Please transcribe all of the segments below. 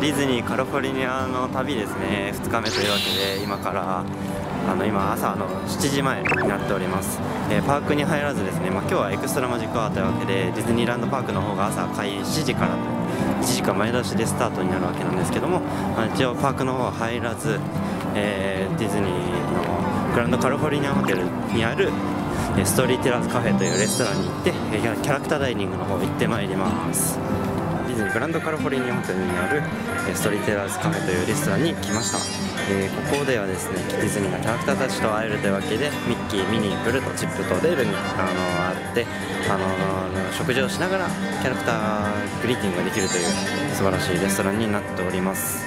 ディズニーカリフォルニアの旅ですね。2日目というわけで今からあの今朝の7時前になっております、えー、パークに入らずですね、まあ、今日はエクストラマジックアワーというわけでディズニーランドパークの方が朝開園7時から1時間前倒しでスタートになるわけなんですけども、まあ、一応パークの方は入らず、えー、ディズニーのグランドカリフォルニアホテルにあるストーリーテラーズカフェというレストランに行ってキャラクターダイニングの方行ってまいります。ディズニーグランドカリフォルニアホテルにあるストリーテラスカフェというレストランに来ました。えー、ここではですねディズニーのキャラクターたちと会えるというわけでミッキー、ミニー、プルト、チップとデールにあの会ってあの食事をしながらキャラクターグリーティングができるという素晴らしいレストランになっております、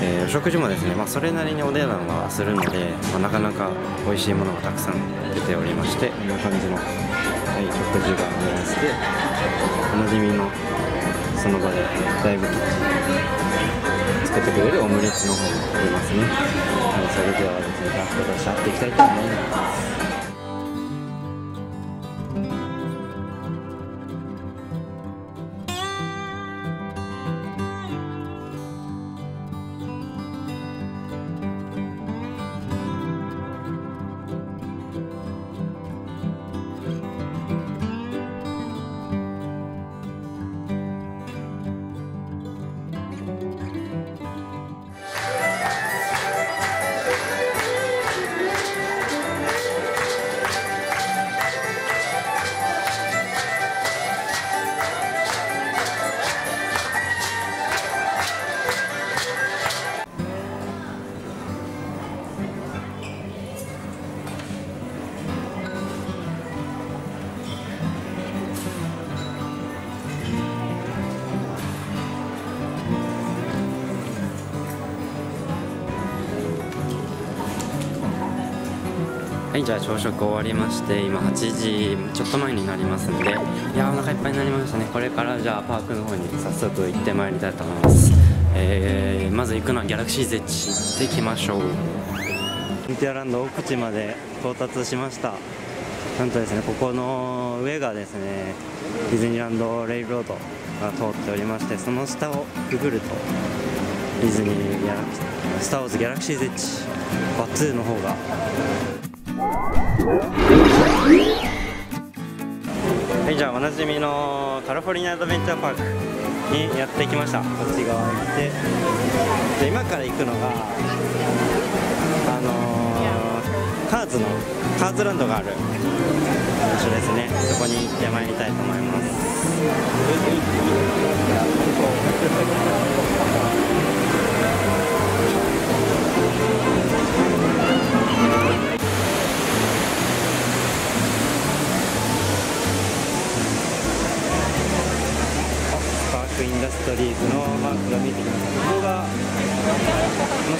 えー、お食事もですね、まあ、それなりにお値段はするので、まあ、なかなか美味しいものがたくさん出ておりましてこんな感じの、はい、食事がありましておなじみのその場でライブキッチンつけてくれるオムレツの方もありますね、はい、それではですねラストとしちゃっていきたいと思います。はいじゃあ朝食終わりまして今8時ちょっと前になりますんでいやお腹いっぱいになりましたね。これからじゃあパークの方に早速行ってまいりたいと思います、えー、まず行くのはギャラクシーゼッチ行ってきましょう。インティアランド奥地まで到達しました。なんとですねここの上がですねディズニーランドレイルロードが通っておりましてその下をくぐるとディズニーギャラクスター・ウォーズ・ギャラクシー・ゼッチバツーの方がはいじゃあおなじみのカリフォルニアアドベンチャーパークにやってきました。こっち側行って。で今から行くのがあのー、カーズのカーズランドがある場所ですね。そこに行ってまいりたいと思います。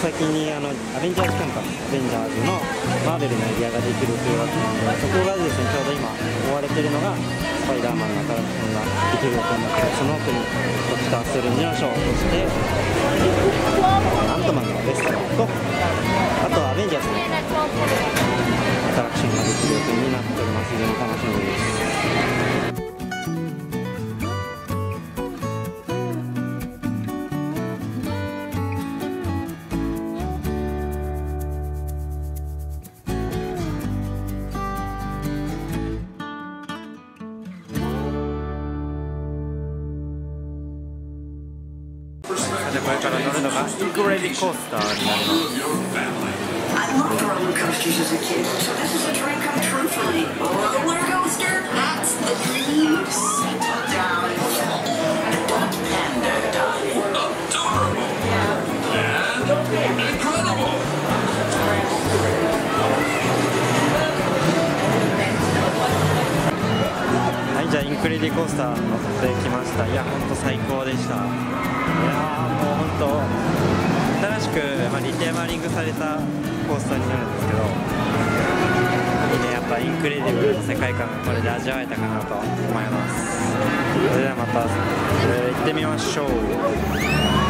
先にあのアベンジャーズカンパニーアベンジャーズのマーベルのエリアができるというわけなのでそこがですねちょうど今追われてるのがスパイダーマンのアトラクションができる予定になってその奥にドクター・ストレンジのショーそしてアントマンのレストランとあとアベンジャーズのアトラクションができる予定になっております。非常に楽しみです。これから乗るのがインクレディコースターになります I loved roller coasters as a kid, so this is a dream come true for me. Roller coaster, that's the ディコースター乗ってきました。いや、本当最高でした。いやもう本当新しく、まあ、リテーマリングされたコースターになるんですけどいいねやっぱインクレディブルの世界観がこれで味わえたかなと思いますそれではまた、えー、行ってみましょう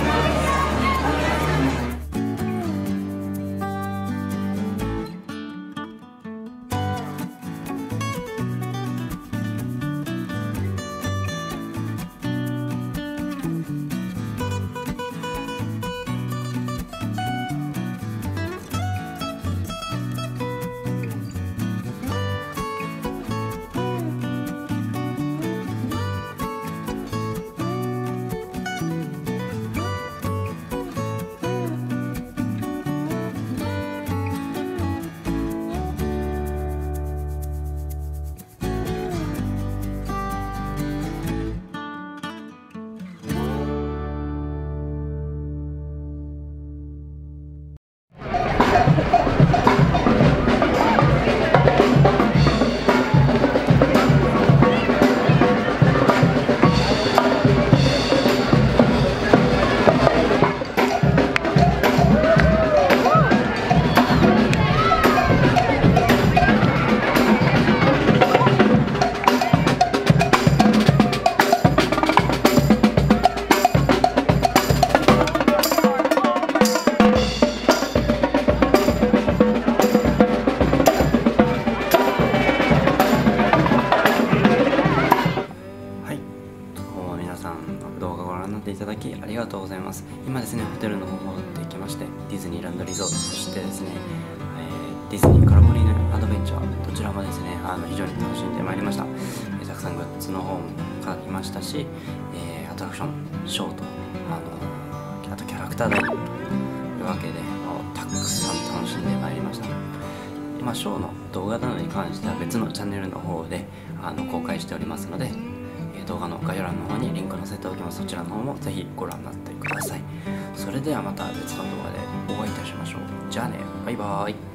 いただきありがとうございます。今ですねホテルの方戻ってきましてディズニーランドリゾートそしてですね、えー、ディズニーカラボリーナアドベンチャーどちらもですねあの非常に楽しんでまいりました、えー、たくさんグッズの方も買いましたし、えー、アトラクションショートあのあとキャラクター台というわけでたくさん楽しんでまいりました。まあ、ショーの動画などに関しては別のチャンネルの方であの公開しておりますので動画の概要欄の方にリンク載せておきます。そちらの方もぜひご覧になってください。それではまた別の動画でお会いいたしましょう。じゃあね。バイバーイ。